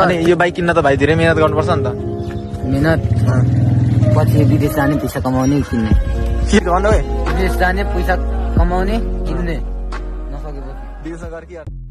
अनि यो बाइक किन्न त भाइ धेरै मिहिनेत गर्नुपर्छ नि त। मिहिनेत पछि विदेश जाने पैसा कमाउने किन्ने। के भन्नु विदेश जाने पैसा कमाउने किन्ने। नसकेपछि।